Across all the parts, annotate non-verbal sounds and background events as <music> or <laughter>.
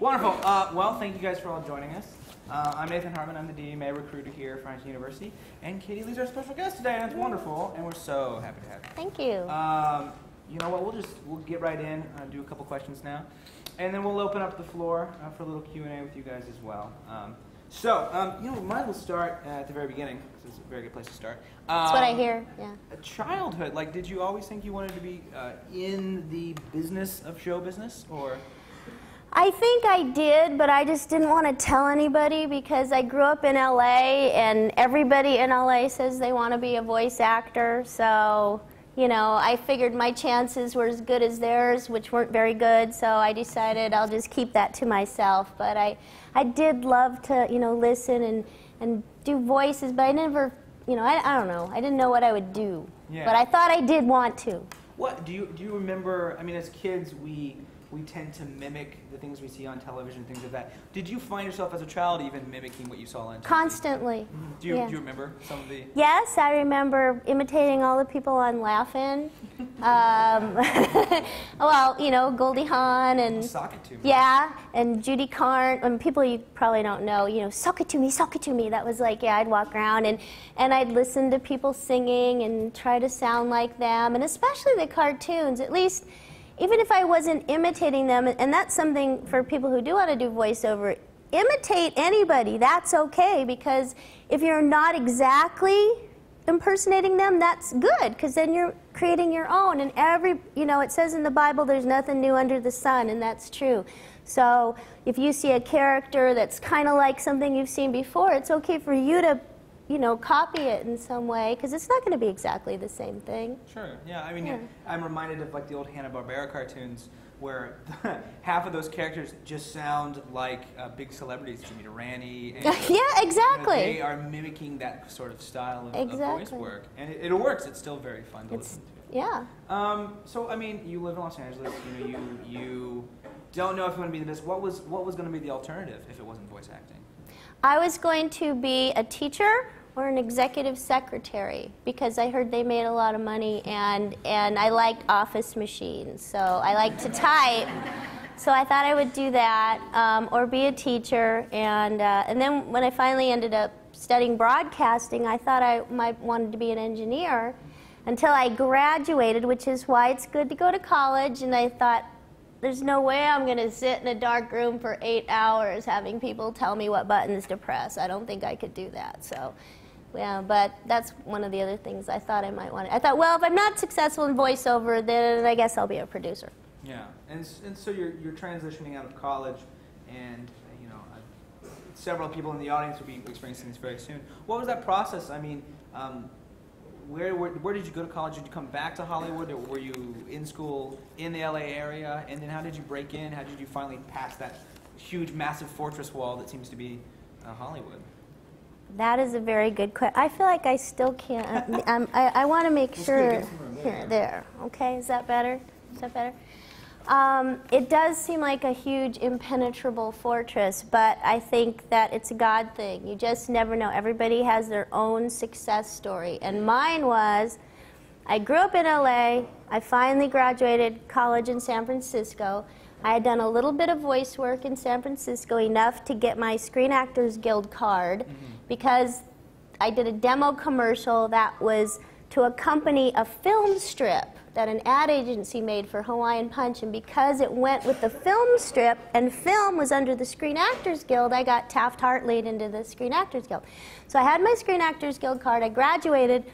Wonderful. Uh, well, thank you guys for all joining us. Uh, I'm Nathan Hartman. I'm the DMA recruiter here at Huntington University. And Katie Leigh's our special guest today, and it's wonderful. And we're so happy to have you. Thank you. Um, you know what? We'll just we'll get right in, uh, do a couple questions now, and then we'll open up the floor uh, for a little Q and A with you guys as well. Um, so, um, you know, we might as well start at the very beginning. This is a very good place to start. That's what I Um, hear. Yeah. Childhood, like, did you always think you wanted to be uh, in the business of show business, or? I think I did, but I just didn't want to tell anybody because I grew up in LA and everybody in LA says they want to be a voice actor. So, you know, I figured my chances were as good as theirs, which weren't very good. So I decided I'll just keep that to myself. But I, I did love to, you know, listen and, and do voices, but I never, you know, I, I don't know. I didn't know what I would do. Yeah. But I thought I did want to. What do you do? You remember? I mean, as kids, we we tend to mimic the things we see on television, things like that. Did you find yourself as a child even mimicking what you saw on TV? Constantly. Do you yeah. do you remember some of the? Yes, I remember imitating all the people on Laugh-In. <laughs> Um, <laughs> well, you know, Goldie Hawn and Sock it to me. yeah, and Judy Carne. And people you probably don't know, you know, "Sock it to me, sock it to me." That was like, yeah, I'd walk around and and I'd listen to people singing and try to sound like them, and especially the cartoons. At least, even if I wasn't imitating them, and that's something for people who do want to do voiceover. Imitate anybody. That's okay because if you're not exactly impersonating them, that's good because then you're creating your own. And every, you know, it says in the Bible there's nothing new under the sun, and that's true. So if you see a character that's kind of like something you've seen before, it's okay for you to, you know, copy it in some way because it's not going to be exactly the same thing. Sure. Yeah. I mean, Yeah. I'm reminded of like the old Hanna Barbera cartoons where <laughs> half of those characters just sound like uh, big celebrities, Jimmy Durante. And, <laughs> yeah, you know, exactly. they are mimicking that sort of style of, of voice work, and it, it works. It's still very fun to It's, listen to. yeah. Um, so I mean, you live in Los Angeles. You know, you you don't know if you want to be in this. What was what was going to be the alternative if it wasn't voice acting? I was going to be a teacher or an executive secretary because I heard they made a lot of money and, and I liked office machines. So I like to type. So I thought I would do that um, or be a teacher. And, uh, and then when I finally ended up studying broadcasting, I thought I might wanted to be an engineer until I graduated, which is why it's good to go to college. And I thought, there's no way I'm going to sit in a dark room for eight hours having people tell me what buttons to press. I don't think I could do that. So, yeah, but that's one of the other things I thought I might want. To, I thought, well, if I'm not successful in voiceover, then I guess I'll be a producer. Yeah, and and so you're you're transitioning out of college, and you know, uh, several people in the audience will be experiencing this very soon. What was that process? I mean. Um, where, where, where did you go to college? Did you come back to Hollywood, or were you in school in the LA area? And then how did you break in? How did you finally pass that huge, massive fortress wall that seems to be uh, Hollywood? That is a very good question. I feel like I still can't. um, I, I want to make Let's sure. Here, there. Okay, is that better? Is that better? Um, it does seem like a huge, impenetrable fortress, but I think that it's a God thing. You just never know. Everybody has their own success story. And mine was I grew up in LA. I finally graduated college in San Francisco. I had done a little bit of voice work in San Francisco, enough to get my Screen Actors Guild card because I did a demo commercial that was to accompany a film strip that an ad agency made for Hawaiian Punch. And because it went with the film strip and film was under the Screen Actors Guild, I got Taft Hartley into the Screen Actors Guild. So I had my Screen Actors Guild card. I graduated.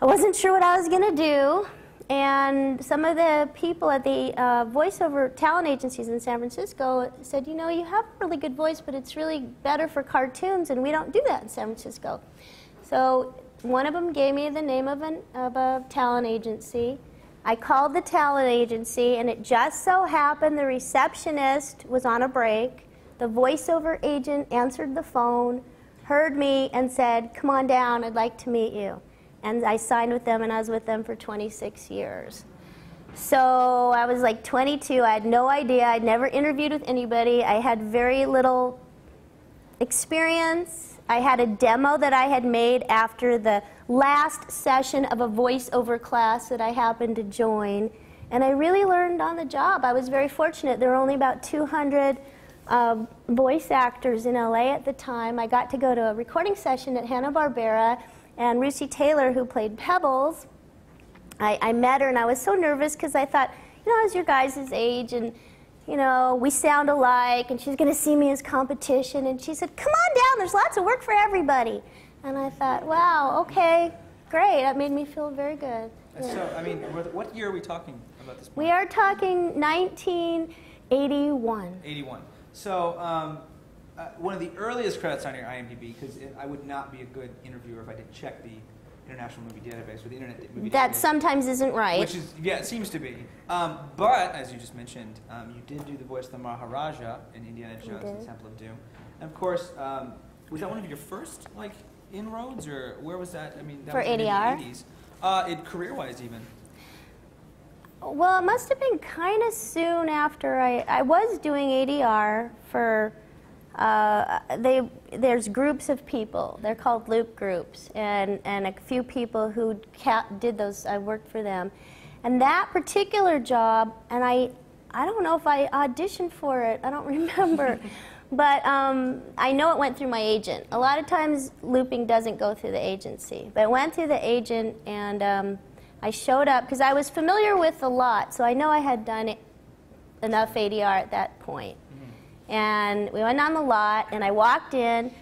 I wasn't sure what I was going to do. And some of the people at the uh, voiceover talent agencies in San Francisco said, you know, you have a really good voice, but it's really better for cartoons, and we don't do that in San Francisco. So one of them gave me the name of, an, of a talent agency. I called the talent agency, and it just so happened the receptionist was on a break. The voiceover agent answered the phone, heard me, and said, Come on down, I'd like to meet you. And I signed with them, and I was with them for 26 years. So I was like 22. I had no idea. I'd never interviewed with anybody. I had very little experience. I had a demo that I had made after the last session of a voiceover class that I happened to join. And I really learned on the job. I was very fortunate. There were only about 200 uh, voice actors in LA at the time. I got to go to a recording session at Hanna-Barbera, and Russi Taylor, who played Pebbles, I, I met her, and I was so nervous because I thought, you know, I was your guys' age, and you know, we sound alike, and she's going to see me as competition. And she said, Come on down, there's lots of work for everybody. And I thought, wow, okay, great. That made me feel very good. Yeah. So, I mean, what year are we talking about this? Point? We are talking 1981. 81. So, um, uh, one of the earliest credits on your IMDb, because I would not be a good interviewer if I didn't check the International Movie Database or the Internet Movie that Database. sometimes isn't right. Which is, yeah, it seems to be. Um, but, as you just mentioned, um, you did do the voice of the Maharaja in Indiana Jones and the Temple of Doom. And of course, um, was that one of your first, like, inroads, or where was that? I mean, that For was in the ADR? 80s. Uh, career-wise, even. Well, it must have been kind of soon after I, I was doing ADR for uh, they, there's groups of people. They're called loop groups, and, and a few people who did those, I worked for them. And that particular job, and I, I don't know if I auditioned for it, I don't <laughs> remember. but um, I know it went through my agent. A lot of times looping doesn't go through the agency, but it went through the agent, and um, I showed up because I was familiar with a lot, so I know I had done enough ADR at that point and we went on the lot, and I walked in,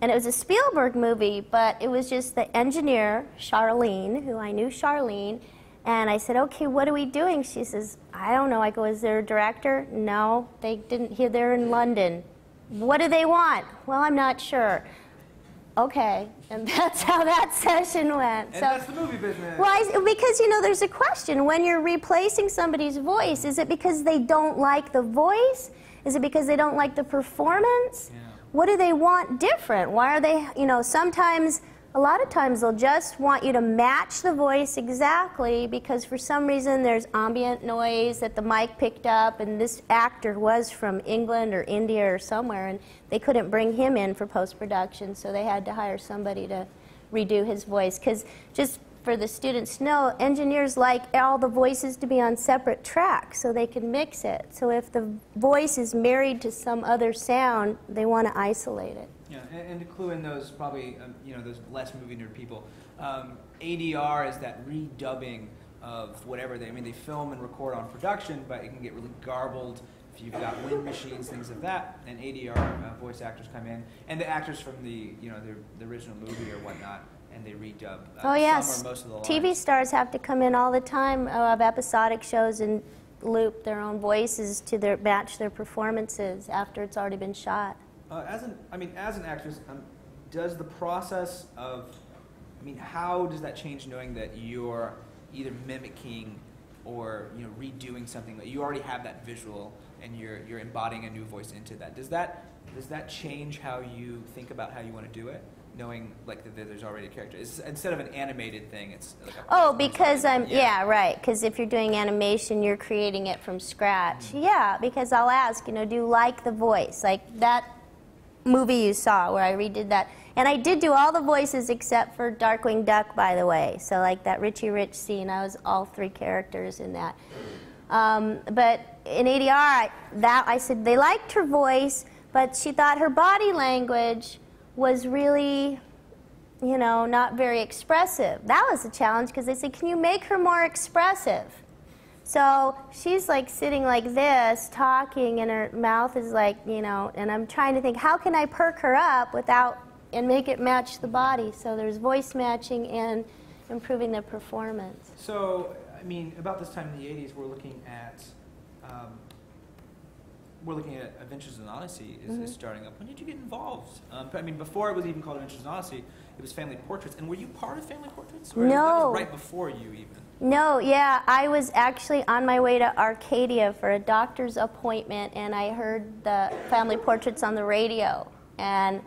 and it was a Spielberg movie, but it was just the engineer, Charlene, who I knew Charlene, and I said, okay, what are we doing? She says, I don't know. I go, is there a director? No, they didn't hear, they're in London. What do they want? Well, I'm not sure. Okay, and <laughs> that's how that session went. And so, that's the movie business. Well, because you know, there's a question when you're replacing somebody's voice. Is it because they don't like the voice? Is it because they don't like the performance? Yeah. What do they want different? Why are they, you know, sometimes, a lot of times they'll just want you to match the voice exactly because for some reason there's ambient noise that the mic picked up and this actor was from England or India or somewhere and they couldn't bring him in for post production so they had to hire somebody to redo his voice because just for the students to know, engineers like all the voices to be on separate tracks so they can mix it. So if the voice is married to some other sound, they want to isolate it. Yeah, and, and to clue in those probably, um, you know, those less movie nerd people, um, ADR is that redubbing of whatever they, I mean, they film and record on production, but it can get really garbled if you've got wind machines, things of that, and ADR uh, voice actors come in, and the actors from the, you know, the, the original movie or whatnot and they redub uh, oh, yes. some or most of the lines. TV stars have to come in all the time uh, of episodic shows and loop their own voices to their match their performances after it's already been shot. Uh, as an, I mean, as an actress, um, does the process of, I mean, how does that change knowing that you're either mimicking or you know redoing something that you already have that visual and you're you're embodying a new voice into that? Does that does that change how you think about how you want to do it? knowing like that there's already a character. It's, instead of an animated thing, it's like oh, because I'm yeah, yeah right. Because if you're doing animation, you're creating it from scratch. Mm-hmm. Yeah, because I'll ask, you know, do you like the voice? Like that movie you saw where I redid that, and I did do all the voices except for Darkwing Duck, by the way. So like that Richie Rich scene, I was all three characters in that. Um, but in ADR, I, that I said they liked her voice, but she thought her body language was really, you know, not very expressive. That was a challenge because they said, can you make her more expressive? So she's like sitting like this, talking, and her mouth is like, you know, and I'm trying to think, how can I perk her up without, and make it match the body? So there's voice matching and improving the performance. So, I mean, about this time in the 80s, we're looking at um, we're looking at Adventures in Odyssey is, mm-hmm. is, starting up. When did you get involved? Um, I mean, before it was even called Adventures in Odyssey, it was Family Portraits. And were you part of Family Portraits? Or no. That was right before you even. No, yeah, I was actually on my way to Arcadia for a doctor's appointment, and I heard the Family Portraits on the radio, and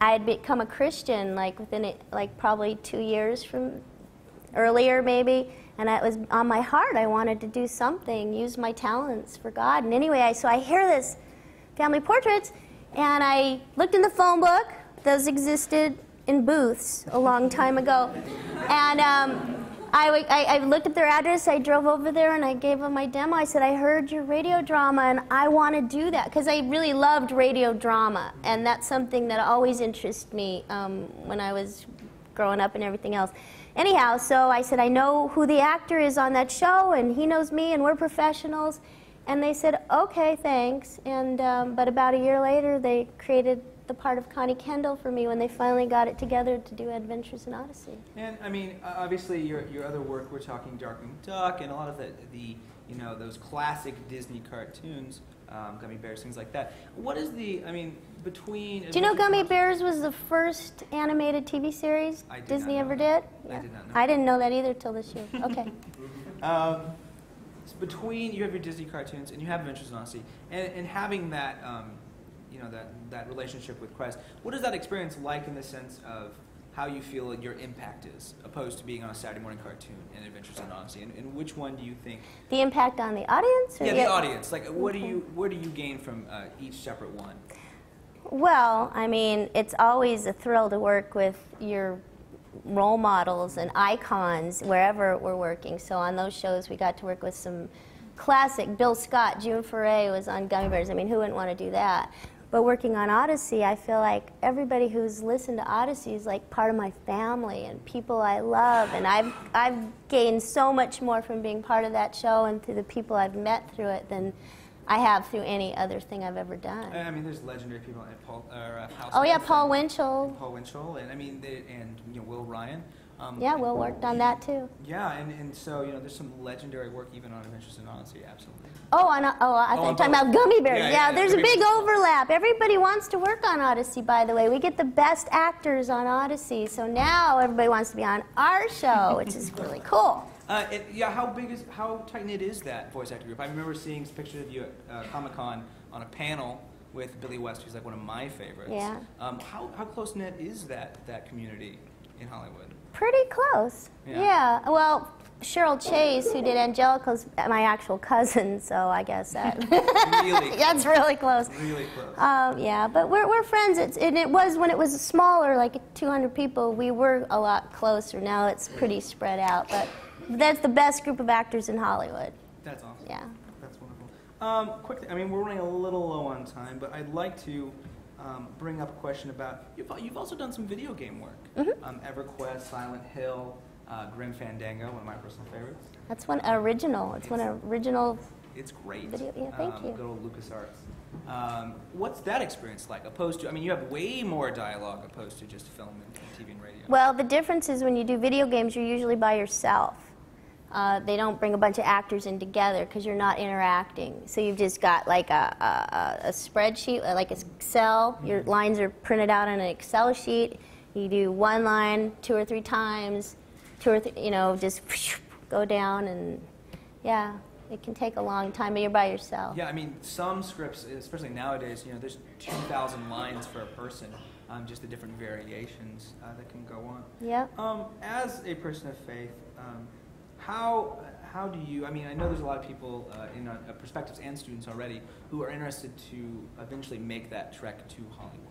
I had become a Christian like within it, like probably two years from earlier, maybe and it was on my heart. I wanted to do something, use my talents for God. And anyway, I, so I hear this family portraits, and I looked in the phone book. Those existed in booths a long time ago, and um, I, I, I looked up their address. I drove over there and I gave them my demo. I said, I heard your radio drama and I want to do that because I really loved radio drama. And that's something that always interested me um, when I was growing up and everything else. Anyhow, so I said, I know who the actor is on that show and he knows me and we're professionals. And they said, okay, thanks. And, um, but about a year later, they created the part of Connie Kendall for me when they finally got it together to do Adventures in Odyssey. And I mean, obviously, your your other work, we're talking Darkwing Duck and a lot of the the you know those classic Disney cartoons, um, Gummi Bears, things like that. What is the? I mean, between. Do you know Gummi Bears was the first animated TV series Disney ever that. did? I did not know I didn't know that either till this year. <laughs> Okay. Um, so between you have your Disney cartoons and you have Adventures in Odyssey, and, and having that, um, you know, that, that relationship with Christ, what is that experience like in the sense of how you feel like your impact is, opposed to being on a Saturday morning cartoon and Adventures in Odyssey? And, and which one do you think? the impact on the audience? Yeah, the audience. Like, what do you, what do you gain from uh, each separate one? Well, I mean, it's always a thrill to work with your role models and icons wherever we're working. So on those shows, we got to work with some classic. Bill Scott, June Foray was on Gummi Bears. I mean, who wouldn't want to do that? But working on Odyssey, I feel like everybody who's listened to Odyssey is like part of my family and people I love. And I've, I've gained so much more from being part of that show and through the people I've met through it than I have through any other thing I've ever done. I mean, there's legendary people like Paul, or, uh, Hal Oh yeah, Paul Winchell. Paul Winchell, and I mean, they, and you know, Will Ryan. Um, Yeah, Will worked on that too. Yeah, and, and so you know, there's some legendary work even on Adventures in Odyssey, absolutely. Oh, on, oh, I Oh, thought you were talking both. about gummi bears. Yeah, Yeah, yeah, there's a big bears. overlap. Everybody wants to work on Odyssey, by the way. We get the best actors on Odyssey, so now everybody wants to be on our show, which is really <laughs> cool. Uh, it, yeah, how big is how tight knit is that voice actor group? I remember seeing pictures of you at uh, Comic Con on a panel with Billy West, who's like one of my favorites. Yeah. Um, how how close knit is that that community in Hollywood? Pretty close. Yeah. Yeah. Well, Cheryl Chase, who did Angelica's my actual cousin, <laughs> so I guess that Really, <laughs> that's really close. really close. Um, yeah, but we're, we're friends. It's, and it was when it was smaller, like 200 people, we were a lot closer. Now it's pretty spread out. But that's the best group of actors in Hollywood. That's awesome. Yeah. That's wonderful. Um, quick, I mean, we're running a little low on time, but I'd like to um, bring up a question about you've, you've also done some video game work. Mhm. Um, EverQuest, Silent Hill, uh, Grim Fandango, one of my personal favorites. That's one original. It's one original. It's great. Video- yeah, thank um, you. Good old LucasArts. Um, what's that experience like? Opposed to, I mean, you have way more dialogue opposed to just film and, and TV and radio. Well, the difference is when you do video games, you're usually by yourself. Uh, they don't bring a bunch of actors in together because you're not interacting. So you've just got like a, a, a- a spreadsheet, uh, like Excel. Your lines are printed out on an Excel sheet. You do one line two or three times, two or three, you know, just <laughs> go down and yeah, it can take a long time, but you're by yourself. Yeah, I mean, some scripts, especially nowadays, you know, there's 2,000 lines for a person, um, just the different variations uh, that can go on. Yeah. Um, as a person of faith, um, how how do you? I mean, I know there's a lot of people uh, in uh, perspectives and students already who are interested to eventually make that trek to Hollywood.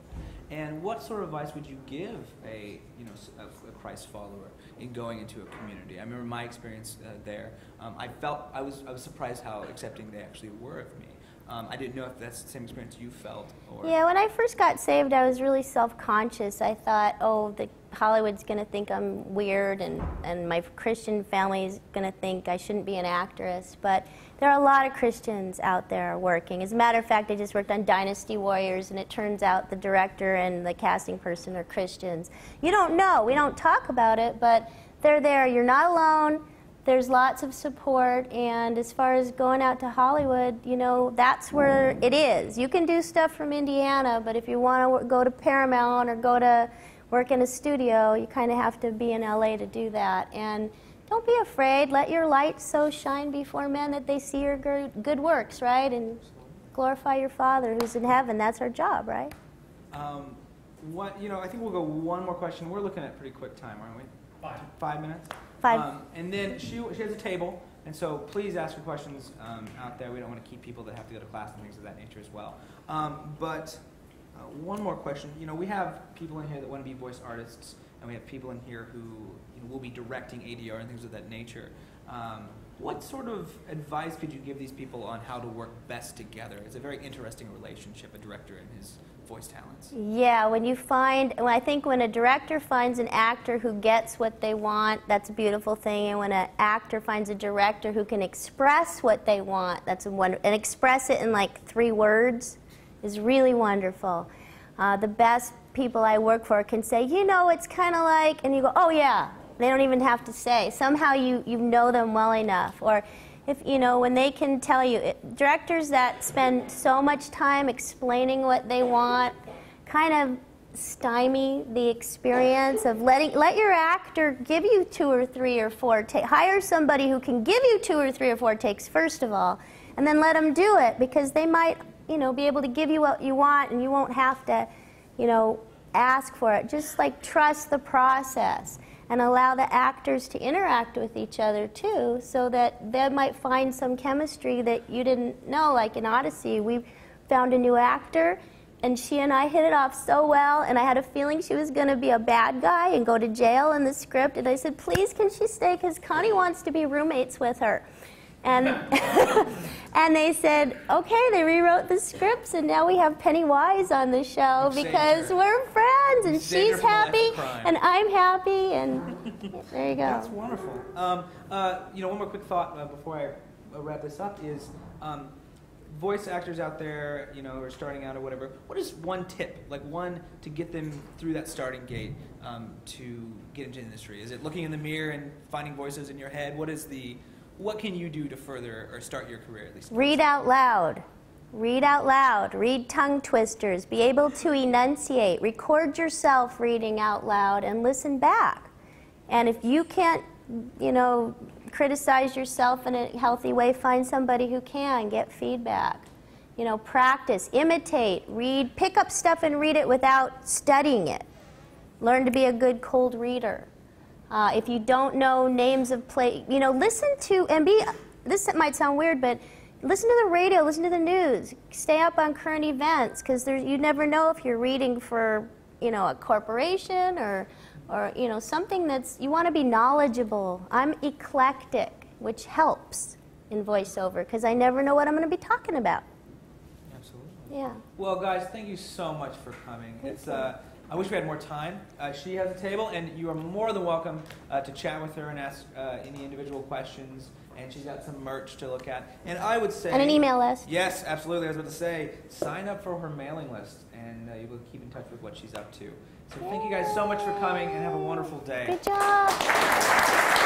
And what sort of advice would you give a you know a, a Christ follower in going into a community? I remember my experience uh, there. Um, I felt I was I was surprised how accepting they actually were of me. Um, I didn't know if that's the same experience you felt. Yeah, when I first got saved, I was really self-conscious. I thought, oh, the Hollywood's going to think I'm weird, and, and my Christian family's going to think I shouldn't be an actress. But there are a lot of Christians out there working. As a matter of fact, I just worked on Dynasty Warriors, and it turns out the director and the casting person are Christians. You don't know. We don't talk about it, but they're there. You're not alone there's lots of support and as far as going out to hollywood you know that's where it is you can do stuff from indiana but if you want to go to paramount or go to work in a studio you kind of have to be in la to do that and don't be afraid let your light so shine before men that they see your good, good works right and glorify your father who's in heaven that's our job right Um, what you know, I think we'll go one more question. We're looking at pretty quick time, aren't we? Five. Five minutes. Five. Um, and then she she has a table, and so please ask your questions um, out there. We don't want to keep people that have to go to class and things of that nature as well. Um, but uh, one more question. You know, we have people in here that want to be voice artists, and we have people in here who you know, will be directing ADR and things of that nature. Um, what sort of advice could you give these people on how to work best together? It's a very interesting relationship, a director and his voice talents. Yeah, when you find, well, I think when a director finds an actor who gets what they want, that's a beautiful thing. And when an actor finds a director who can express what they want, that's a wonder, and express it in like three words, is really wonderful. Uh, the best people I work for can say, you know, it's kind of like, and you go, oh yeah. They don't even have to say. Somehow you, you know them well enough. Or if you know when they can tell you it, directors that spend so much time explaining what they want kind of stymie the experience of letting let your actor give you two or three or four ta- hire somebody who can give you two or three or four takes first of all and then let them do it because they might you know be able to give you what you want and you won't have to you know ask for it. Just like trust the process and allow the actors to interact with each other too so that they might find some chemistry that you didn't know like in odyssey we found a new actor and she and I hit it off so well, and I had a feeling she was going to be a bad guy and go to jail in the script. And I said, "Please, can she stay? Because Connie wants to be roommates with her." And <laughs> and they said, "Okay." They rewrote the scripts, and now we have Pennywise on the show because we're friends, and Saved she's from a life of happy, and I'm happy, and <laughs> there you go. That's wonderful. Um, uh, you know, one more quick thought uh, before I uh, wrap this up is um, voice actors out there, you know, who are starting out or whatever. What is one tip, like one to get them through that starting gate um, to get into the industry? Is it looking in the mirror and finding voices in your head? What is the what can you do to further or start your career at least? Read out loud. Read out loud. Read tongue twisters. Be able to enunciate. Record yourself reading out loud and listen back. And if you can't, you know, criticize yourself in a healthy way, find somebody who can. Get feedback. You know, practice, imitate, read, pick up stuff and read it without studying it. Learn to be a good cold reader. Uh, if you don't know names of play, you know, listen to and be. This might sound weird, but listen to the radio, listen to the news, stay up on current events because you never know if you're reading for, you know, a corporation or, or you know, something that's you want to be knowledgeable. I'm eclectic, which helps in voiceover because I never know what I'm going to be talking about. Absolutely. Yeah. Well, guys, thank you so much for coming. Thank it's uh, I wish we had more time. Uh, she has a table, and you are more than welcome uh, to chat with her and ask uh, any individual questions. And she's got some merch to look at. And I would say And an email list. Yes, absolutely. I was about to say, sign up for her mailing list, and uh, you will keep in touch with what she's up to. So thank you guys so much for coming, and have a wonderful day. Good job.